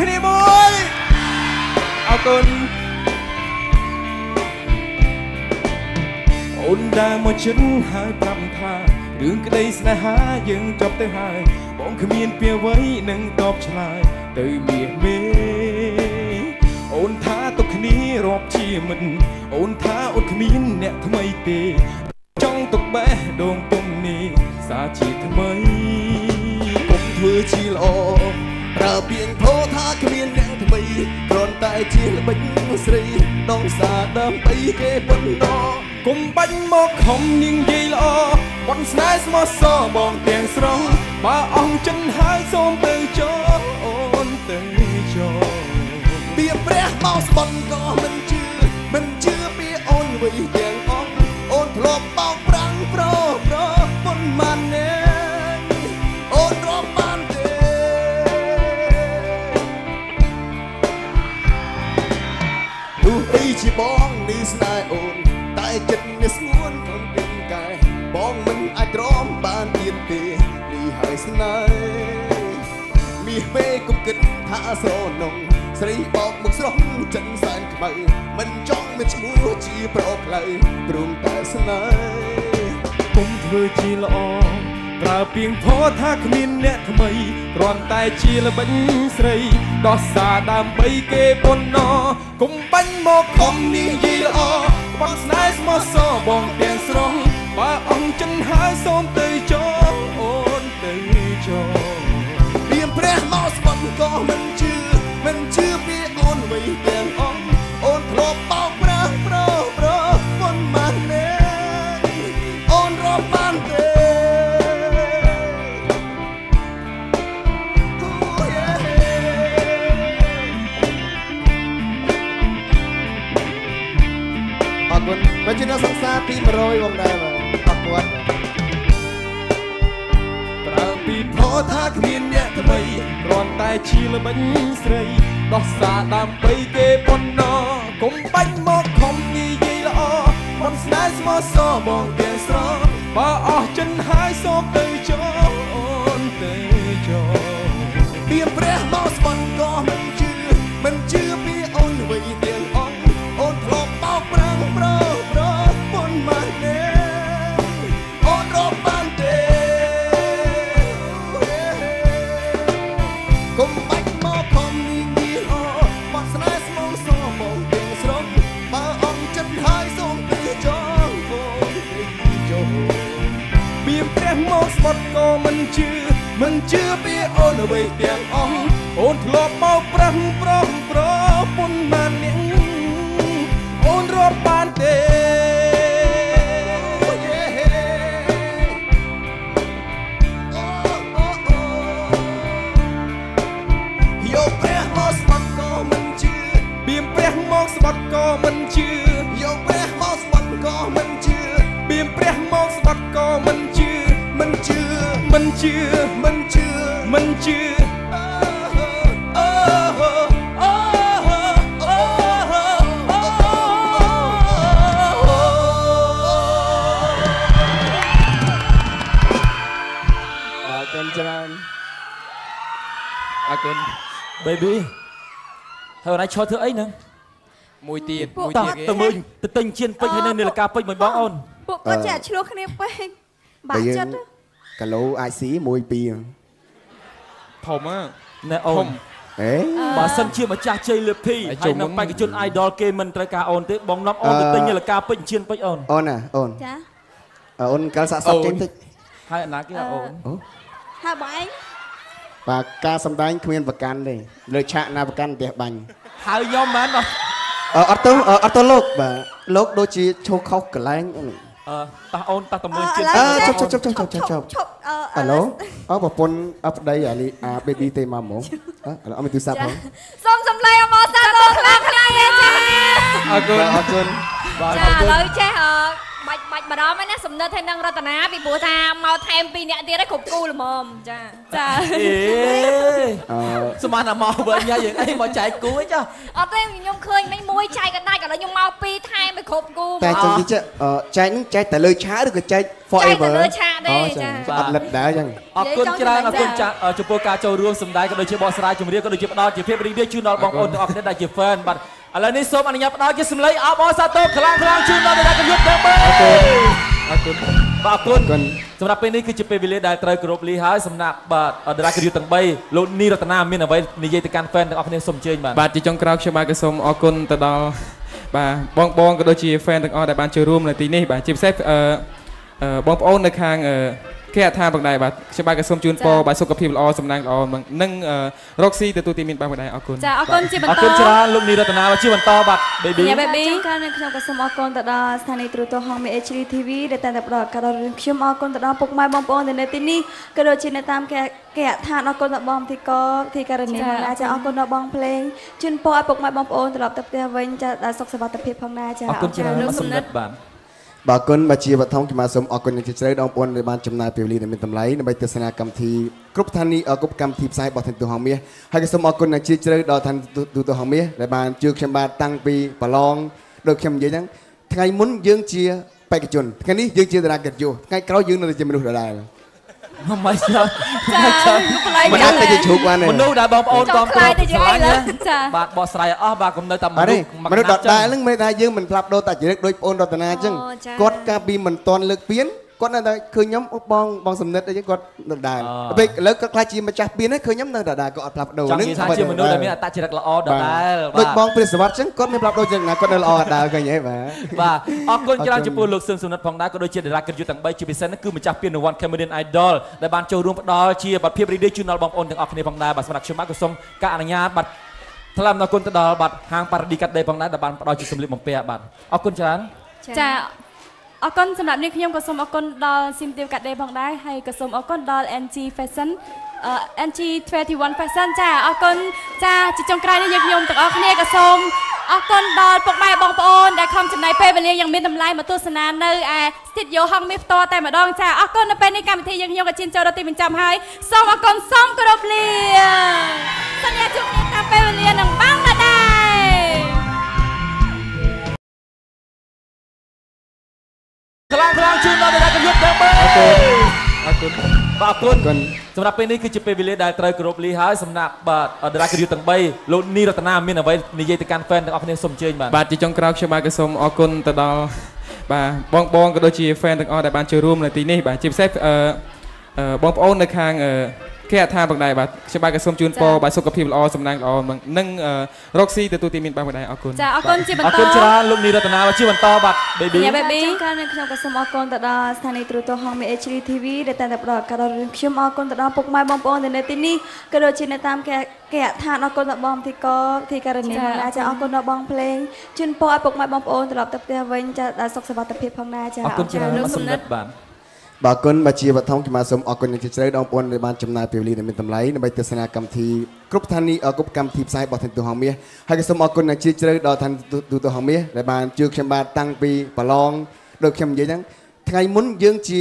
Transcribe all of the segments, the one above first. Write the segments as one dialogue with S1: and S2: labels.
S1: គ្នាមួយអរគុណអូនដើរមកជិតហើយប្រាប់ថារឿងក្តីស្នេហាយើងចប់ទៅហើយ បងគ្មានពីអ្វីនឹងតបឆ្លើយទៅមាសមេអូនថាទុកគ្នារាប់ជាមិន អូនថាអូនគ្មានអ្នកថ្មីទេ ចង់ទុកបេះដូងទុំនេះសាជាថ្មី
S2: កុំធ្វើជាល្អប្រើពាក្យពោថា គ្មានអ្នកថ្មីគ្រាន់តែជាល្បិចស្រីដងសាដើម្បីគេប៉ុណ្ណោះ
S1: គុំបាញ់មកខំនាងយាយល្អបនស្នេហ៍ស្មោះសរបងទាំងស្រុងបើអង្គចិនហើយសូមទៅចោអូនទៅចោ
S2: ពីព្រះមកស្បន់ក៏មិនជឿមិនជឿពីអូនវិញ គិតថាស្រនងស្រីបោកមុខស្រស់ចិនសែនខ្មៅមិនចង់មានឈ្មោះជាប្រក្លៅព្រមតែស្នេហ៍
S1: គុំធ្វើជាល្អប្រើពីងផថាគ្មានអ្នកថ្មីគ្រាន់តែជាល្បិចស្រីដោះសារដើម្បីគេប៉ុណ្ណោះគុំបាញ់មកខំនាងយាយល្អបនស្នេហ៍ស្មោះសរបងទាំងស្រុងបើអង្គចិនហើយសូមទៅ
S2: សង្សារទី100បងដែរបាទអរគុណ
S1: ប្រើពីផថាគ្មានអ្នកថ្មីគ្រាន់តែជាល្បិចស្រីដោះសារដើម្បីគេប៉ុណ្ណោះគុំបាញ់មកខំនិយាយល្អបនស្នេហ៍ស្មោះសរបងទាំងស្រស់បើអស់ចិនហើយសូមទៅចោអូនទៅចោ
S2: ពីព្រះមកស្បន់ក៏
S1: មិន ជឿពីអូនអ្វីទាំងអស់អូនធ្លាប់មកប្រឹងប្រំប្រពុនបាននាងអូនរាប់បានទេ
S2: អូយេអូអូអូយកព្រះមកស្បត់ក៏មិនជឿ
S1: បៀមព្រះមកស្បត់ក៏មិនជឿ
S2: យកព្រះមកស្បត់ក៏មិនជឿ
S1: បៀមព្រះមកស្បត់ក៏មិនជឿ
S2: មិនជឿ
S1: មិនជឿ
S2: មិនជឿ
S1: មិនជឿ
S2: អូអូអូអរគុណច្រើន
S1: អរគុណ
S3: baby ហើយអូនឯងឈរធ្វើអីហ្នឹង
S1: មួយទៀត
S4: ពួក
S1: មួយ
S3: តោះ
S1: ទៀតគេ
S3: ទៅមើលទៅទិញជៀនពេជ្រហើយនៅនាឡិកាពេជ្រមួយបងអូន
S4: ពួកគាត់ចេះឆ្លោះគ្នាពេកបាក់ចិត្ត
S2: កាឡូអាចស៊ី1 2
S1: ធំហ៎
S3: ណែអូ
S1: ធ
S3: នំ
S2: អេ
S3: បើសិនជាម្ចាស់ជ័យលឹភី
S1: ហើយ
S3: ហើ
S1: ជុ
S3: យំនៅ
S1: មុន
S3: បេក្ខជន idol គេមិនត្រូវការអូនទេបងនាំអូនទៅ
S2: អឺ
S3: ទិញនាឡិកាពេជ្រជៀនពេជ្រអូន
S2: អូនណាអូន
S4: ចា
S2: អូនកាលសាក់សក់ចេញតិច
S3: ហើយអាណាគេហៅអូន
S4: ហើយបងឯង
S2: បាទការសំដែងគ្មានប្រកាន់ទេលើឆាកណាប្រកាន់ផ្ទះបាញ់
S3: ហៅខ្ញុំមែនបង
S2: អឺអត់ទៅអឺអត់ទៅលោកបាទលោកដូចជាឈោខុសកន្លែងអូន
S3: អឺតោះអូនតោះតមើលជៀន
S2: អឺ
S3: ពេជ្រ
S2: ជប់ជប់ជប់ជប់ជប់ជប់
S4: ឈប់អឺ
S2: ហេឡូអើប្រពន្ធអប្តីអាលីអា baby ទេមកហ្មងអើឥឡូវអត់មានទូរស័ព្ទ
S4: ចា
S2: ផង
S4: សូមសម្លេងអមសាទរខ្លាំងខ្លាំងឯចា
S1: អរគុណ
S2: បាទអរគុណ
S3: បាទ
S4: ចាឥឡូវចេះអឺបាច់បាច់បារម្ភទេណាសំណិតហើយនឹងរតនាពីព្រោះថាមកថែមពីរអ្នកទៀតឲ្យគ្រប់គូល្មមចាចា
S3: អេ
S2: អឺ
S3: ស្មានតែមកវិញហើយយើងអីមកចែកគូឯចា
S4: អត់ទេខ្ញុំឃើញមិញមួយចែកកណ្ដាច់ឥឡូវខ្ញុំមកពីរថែមឲ្យគ្រប់គូ
S2: តែចឹងទីចុះអឺចែកហ្នឹងចែកតែលើឆាឬក៏ចែក forever
S4: ចែកតែលើឆាទេ
S2: អូ
S4: ចា
S2: អត់លិតដែរចឹង
S3: អរគុណច្រើនអរគុណចាស់អឺចំពោះការចូលរួមសម្ដែងក៏ដូចជាបកស្រាយជំរាបក៏ដូចជាផ្ដល់ជាភាពរីករាយជូនដល់បងប្អូនទាំងអស់គ្នាដែលជា fan បាទឥឡូវនេះសូមអនុញ្ញាតផ្ដល់ជាសម្លេងអបអរសាទរខ្លាំងខ្លាំងជូនដល់អ្នកកយុទ្ធទាំងបី អរគុណបាទអរគុណ
S2: អរគុណ
S3: សម្រាប់ពេលនេះគឺជាពេលវេលាដែលត្រូវគោរពលាហើយសម្រាប់បាទតារាកយុទ្ធទាំង3លោកនីរតនាមានអ្វីនិយាយទៅកាន់ fan ទាំងអស់គ្នាសូមអញ្ជើញបាទ
S5: បាទជាចុងក្រោយខ្ញុំបាទក៏សូមអរគុណទៅដល់បាទបងបងក៏ដូចជា fan ទាំងអស់ដែលបានចូលរួមនៅទីនេះបាទជាពិសេសអឺអឺបងប្អូននៅខាងអឺ គេអត្ថាផងដែរបាទខ្ញុំបាទក៏សូមជូនពរបាទសុខភាពល្អសំណាងល្អនិងអឺរកស៊ីទទួលទីមានបានផងដែរអរគុណ
S6: ចាអរគុណជាប
S3: អរ
S6: ន្ត
S3: គុណច្រើនលោកនីរតនាជាបន្តបាទ baby
S6: ញ៉ា baby
S7: ចឹងកាលនេះខ្ញុំក៏សូមអរគុណទៅដល់ស្ថានីយ៍ទូរទស្សន៍ហងមេ HD TV ដែលតែងតែផ្ដល់ឱកាសដល់រឿងខ្ញុំអរគុណទៅដល់ពុកម៉ែបងប្អូននៅទីនេះក៏ដូចជានៅតាមគេគេហដ្ឋានអរគុណដល់បងទីកទីករណីផងដែរចាអរគុណដល់បងភ្លេងជូនពរឲ្យពុកម៉ែបងប្អូនត្រឡប់ទៅផ្ទះវិញចាដល់សុខសុវត្ថិភាពផងដែរចា
S3: អរគុណច្រើន
S6: លោក
S3: បាទ
S6: សំ
S3: សំ
S6: ណិ
S3: ណិ
S6: ត
S3: តបាទ
S2: បាទអរគុណបាទជាបឋមខ្ញុំបាទសូមអរគុណយ៉ាងជ្រាលជ្រៅដល់បងប្អូនដែលបានចំណាយពេលវេលាដែលមានតម្លៃដើម្បីទស្សនាកម្មវិធីគ្រប់ស្ថានីយ៍អគ្រប់កម្មវិធីផ្សាយរបស់ធានទូហងមាសហើយក៏សូមអរគុណយ៉ាងជ្រាលជ្រៅដល់ធានទូទូហងមាសដែលបានជួយខ្ញុំបាទតាំងពីប្រឡងដូចខ្ញុំនិយាយហ្នឹងថ្ងៃមុនយើងជាបេក្ខជនថ្ងៃនេះយើងជាតារាកិត្តិយសថ្ងៃក្រោយយើងនៅតែជាមនុស្សដដែល
S3: មិនចាំ
S6: ចាលោកប្លែក
S2: មិន
S6: ចា
S2: អាចតែជាជ្រូកបានទេ
S3: មនុស្សដែលបងប្អូន
S6: ច
S3: គា
S6: ង់ំខ្ទ្រលាយទៅជាអីលើចា
S3: បាទបកស្រាយអស់បាទកុំនៅតែម
S2: បាទ
S3: នុ
S2: ទេ
S3: ស្ស
S2: មនុស្សដដែលហ្នឹងមិនថាយើងមិនផ្លាប់ដូរតាចរិតដូចបងអូនរតនាអញ្ចឹង
S4: អូចា
S2: គាត់កាលពីមិនតន់លើកពៀន គាត់នៅតែឃើញខ្ញុំអូបងបងសំណិតអីចឹងគាត់នៅដដែលពេលឥឡូវគាត់ខ្លាចជាម្ចាស់ពៀនហើយឃើញខ្ញុំនៅដដែលគាត់អត់ផ្លាប់ដូរ
S3: ចង់និយាយថាជាមនុស្សដែលមានអត្តចរិតល្អដដែល
S2: ដូច
S3: បាទ
S2: បងព្រាសវត្តអញ្ចឹងគាត់មានផ្លាប់ដូរចឹងណាគាត់នៅល្អដដែលឃើញហីបាទ
S3: បាទអរគុណច្រើន
S2: អរគុណ
S3: ចំពោះលោកសឹងសុនិតផងដែរក៏ដូចជាតារាកិត្តិយសទាំង3ជាពិសេសនោះគឺម្ចាស់ពានរង្វាន់ Camerian Idol ដែលបានចូលរួមផ្ដល់ជាបាត់ភាពរីករាយជូនដល់បងប្អូនទាំងអស់គ្នាផងដែរបាទសម្រាប់ខ្ញុំបាទក៏សូមការអនុញ្ញាតបាទថ្លែងអំណរគុណទៅដល់បាទហាងប៉ារ៉ាឌីកាត់ដេផងដែរដែលបានផ្ដល់ជាសម្លៀកបំពាក់បាទអរគុណច្រើន
S6: ចា អរគុណសម្រាប់នេះខ្ញុំក៏សូមអរគុណដល់ Sim Team កាត់ដេផងដែរហើយក៏សូមអរគុណដល់ NG Fashion អឺ NG 21 Fashion ចាអរគុណចាជាចុងក្រោយនេះយើងខ្ញុំទាំងអស់គ្នាក៏សូមអរគុណដល់ពុកម៉ែបងប្អូនដែលខំចំណាយពេលវេលាយ៉ាងមានតម្លៃមកទស្សនានៅឯ Studio ហងមាសផ្ទាល់តែម្ដងចាអរគុណនៅពេលនេះកម្មវិធីយើងខ្ញុំក៏ជិនចូលដល់ទីបញ្ចប់ហើយសូមអរគុណសូមគោរពលាសន្យាជួបគ្នាតាមពេលវេលានឹងបាំង
S3: បាទអរគុណ
S2: គុណ
S3: សម្រាប់ពេលនេះគឺជាពេលវេលាដែលត្រូវគោរពលាហើយសម្រាប់បាទតារាកិត្តិយសទាំង3លោកនីរតនាមានអ្វីនិយាយទៅកាន់ fan ទាំងអស់គ្នាសូមអញ្ជើញបាទ
S5: បាទជាចុងក្រោយខ្ញុំបាទក៏សូមអរគុណទៅដល់បាទបងបងក៏ដូចជា fan ទាំងអស់ដែលបានចូលរួមនៅទីនេះបាទជាពិសេសអឺអឺបងប្អូននៅខាងអឺ គេអត្ថាផងដែរបាទខ្ញុំបាទក៏សូមជូនពរបាទសុខភាពល្អសំណាងល្អនិងអឺរកស៊ីទទួលទីមានបានផងដែរអរគុណ
S6: ចាអរគុណជាប
S3: អរ
S6: ន្ត
S3: គុណច្រើនលោកនីរតនាជាបន្តបាទ baby
S6: ញ៉ា baby
S7: ចឹងកាលនេះខ្ញុំក៏សូមអរគុណទៅដល់ស្ថានីយ៍ទូរទស្សន៍ហងមេ HD TV ដែលតែងតែផ្ដល់ឱកាសដល់រឿងខ្ញុំអរគុណទៅដល់ពុកម៉ែបងប្អូននៅទីនេះក៏ដូចជានៅតាមគេគេហដ្ឋានអរគុណដល់បងទីកទីករណីផងដែរចាអរគុណដល់បងភ្លេងជូនពរឲ្យពុកម៉ែបងប្អូនត្រឡប់ទៅផ្ទះវិញចាដល់សុខសុវត្ថិភាពផងដែរចា
S3: អរគុណច្រើន
S6: លោក
S3: បាទ
S6: សំ
S3: សំ
S6: ណិ
S3: ណិ
S6: ត
S3: តបាទ
S2: បាទអរគុណបាទជាបឋមខ្ញុំបាទសូមអរគុណយ៉ាងជ្រាលជ្រៅដល់បងប្អូនដែលបានចំណាយពេលវេលាដែលមានតម្លៃដើម្បីទស្សនាកម្មវិធីគ្រប់ស្ថានីយ៍អគ្រប់កម្មវិធីផ្សាយរបស់ធានទូហងមាសហើយក៏សូមអរគុណយ៉ាងជ្រាលជ្រៅដល់ធានទូទូហងមាសដែលបានជួយខ្ញុំបាទតាំងពីប្រឡងដូចខ្ញុំនិយាយហ្នឹងថ្ងៃមុនយើងជា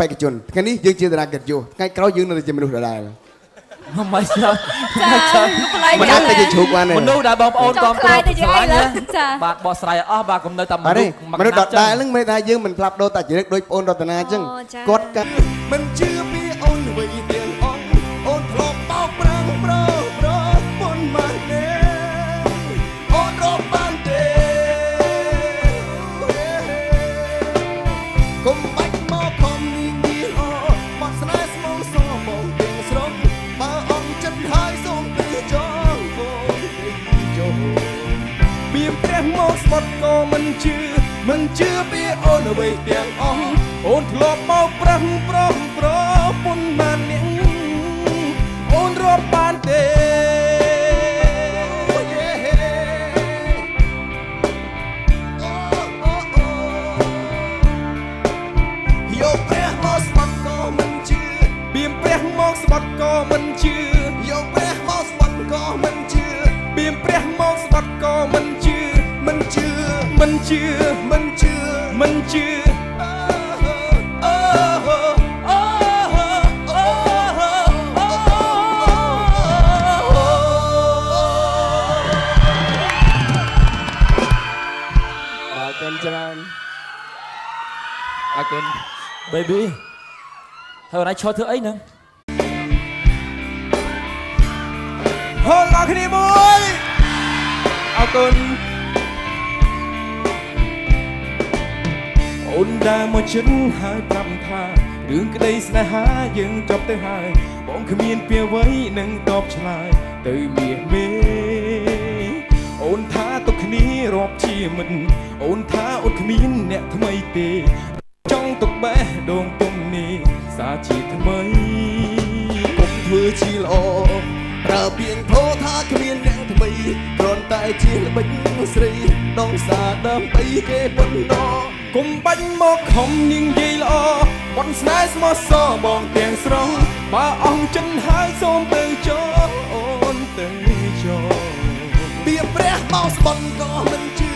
S2: បេក្ខជនថ្ងៃនេះយើងជាតារាកិត្តិយសថ្ងៃក្រោយយើងនៅតែជាមនុស្សដដែល
S3: មិនចាំ
S6: ចាលោកប្លែក
S2: មិនអាចតែជាជ្រូកបានទេ
S3: មនុស្សដែលបងប្អូន
S6: ច
S3: គា
S6: ង់ំខ្ទ្រលាយទៅជាអីលើចា
S3: បាទបកស្រាយអស់បាទកុំនៅតែម
S2: បាទ
S3: នុ
S2: ទេ
S3: ស្ស
S2: មនុស្សដដែលហ្នឹងមិនថាយើងមិនផ្លាប់ដូរតាចរិតដូចបងអូនរតនាអញ្ចឹង
S4: អូចា
S2: គាត់កាត់មិនជឿពីអូនអ្វីទាំង បៀមព្រះមកស្បត់ក៏មិនជឿមិនជឿពីអូនអ្វីទាំងអស់អូនធ្លាប់មកប្រឹងប្រំប្រពុនបាននាងអូនរាប់បានទេយកព្រះមកស្បត់ក៏មិនជឿបៀមព្រះមកស្បត់ក៏មិនជឿ ជឿមិនជឿមិនជឿច្រើនអរគុណ
S3: baby ហើយណាឈរធ្វើអីហ្នឹង
S1: ហូរឡើងគ្នាមួយអរគុណ អូនដើរមកជិតហើយប្រាប់ថារឿងក្តីស្នេហាយើងចប់ទៅហើយបងគ្មានពីអ្វីនឹងតបឆ្លើយទៅមាសមេអូនថាទុកគ្នារាប់ជាមិនអូនថាអូនគ្មានអ្នកថ្មីទេចង់ទុកបេះដូងទុំនេះសាជាថ្មី
S2: កុំធ្វើជាល្អប្រើពាក្យធោថាគ្មានអ្នកថ្មីគ្រាន់តែជាល្បិចស្រីដងសាដើម្បីគេប៉ុណ្ណោះ
S1: គុំបាញ់មកខំនាងយាយល្អបនស្នេហ៍ស្មោះសរបងទាំងស្រុងបើអស់ចិនហើយសូមទៅចោអូនទៅចោ
S2: បៀព្រះមកស្បន់ក៏មិនជឿ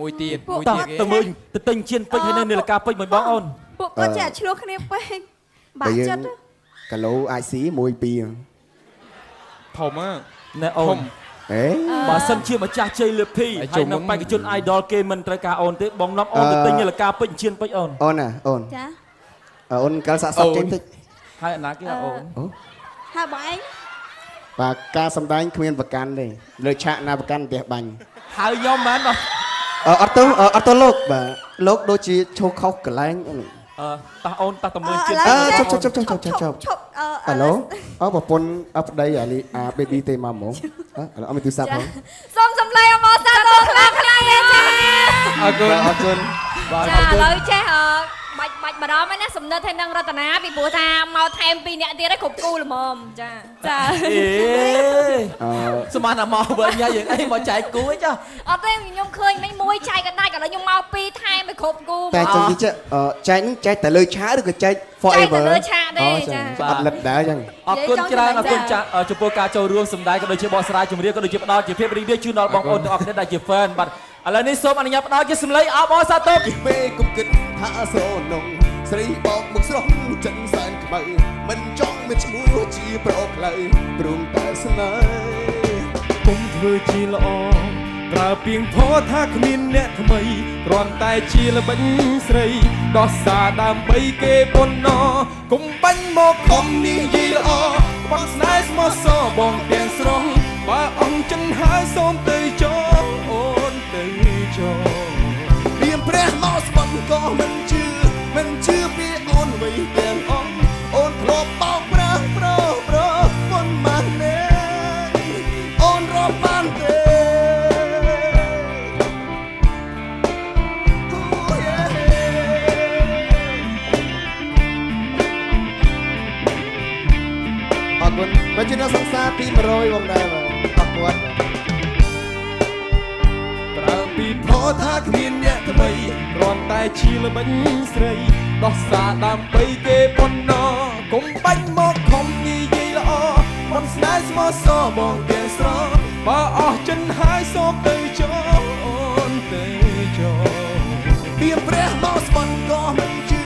S2: មួយទៀត
S5: មួយតោះទៀតគេ
S3: ទៅមើលទៅទិញជៀនពេជ្រហើយនៅនាឡិកាពេជ្រមួយបងអូន
S7: ពួកគាត់ចេះឆ្លោះគ្នាពេកបាក់ចិត្ត
S2: កាឡូអាចស៊ី1 2
S5: ធំហ៎
S3: ណែអូន
S2: អេ
S3: បើសិនជាម្ចាស់ជ័យលើភី
S5: ហើយ
S3: ហើយ
S5: ជុំ
S3: នៅ
S5: ហ្នឹង
S3: បេក្ខជន idol គេមិនត្រូវការអូនទេបងនាំអូនទៅទិញនាឡិកាពេជ្រជៀនពេជ្រអូន
S2: អូនណាអូន
S7: ចា
S2: អូនកាលសាក់សពចេញតិច
S3: ហើយអាណាគេហៅអូន
S7: ហើយបងឯង
S2: បាទការសំដែងគ្មានប្រកាន់ទេលើឆាកណាប្រកាន់ផ្ទះបាញ់
S3: ហៅខ្ញុំមែនបង
S2: អឺអត់ទៅអឺអត់ទៅលោកបាទលោកដូចជាឈោខុសកន្លែងអូន
S3: អឺតោះអូនតោះទៅមើលជៀន
S2: អឺ
S3: ពេជ្រ
S2: ជប់ជប់ជប់ជប់ជប់ជប់
S7: ឈប់អឺ
S2: ហឡូអើប្រពន្ធអប្តីអាលីអា baby ទេមកហ្មងអឺឥឡូវអត់មានទូរស័ព្ទផង
S4: សូមសំឡេងអមសាទរខ្លាំងខ្លាំងទេចា
S5: អរគុណ
S2: បាទអរគុណ
S3: បាទ
S4: ចាឥឡូវចេះអឺបា ច់បាច់បារម្ភឯណាសំណិទ្ធឲ្យនឹងរតនាពីព្រោះថាមកថែម2នាក់ទៀតឲ្យគ្រប់គូល្មមចា
S6: ចា
S3: អេ
S2: អឺ
S3: ស្មានតែមកវិញញ៉ាយើងអីមកចែកគូឯចា
S4: អត់ទេខ្ញុំឃើញមិញមួយចែកកដាច់ឥឡូវខ្ញុំមក2ថែមឲ្យគ្រប់គូ
S2: តែចឹងទីចែកអឺចែកហ្នឹងចែកតែលើឆាកឬក៏ចែក forever
S4: ចែកតែលើឆាកទេ
S2: អូ
S4: ចា
S2: អត់លិតដែរចឹង
S3: អរគុណច្រើនអរគុណចាស់អឺចំពោះការចូលរួមសម្ដែងក៏ដូចជាបកស្រាយជំរាបក៏ដូចជាផ្ដល់ជាភាពរីករាយជូនដល់បងប្អូនទាំងអស់គ្នាដែលជា fan បាទឥឡូវនេះសូមអនុញ្ញាតផ្ដល់ជាសម្លេងអបអរសាទរ
S2: ពេលគុំគិតថាស្រនង ស្រីបោកមុខស្រស់ចិនសែនខ្មៅមិនចង់មានឈ្មោះជាប្រអក្លៅព្រមតែស្នេហ៍
S1: គុំធ្វើជាល្អប្រើពាក្យផថាគ្មានអ្នកថ្មីគ្រាន់តែជាល្បិចស្រីដោះសារដើម្បីគេប៉ុណ្ណោះគុំបាញ់មកខំនេះយីល្អបងស្នេហ៍ស្មោះសរបងទាំងស្រុងបើអង្គចិនហើយ អរគុណបញ្ជាសិ
S2: ក្សាទី100បងដែរអរគុណប្រើពីផោថាគ្មានអ្នកថ្មីគ្រាន់តែឈីល្បិញស្រីដោះសារដើម្បីគេប៉ុណ្ណោះកុំបាញ់មកខំនិយាយល្អមិនស្នេហ៍ស្មោះសរបងទេស្រោ
S1: បើអស់ចិនហើយសូមទៅចូលអូនទៅចូលពីព្រះមកស្បន់ក៏មិន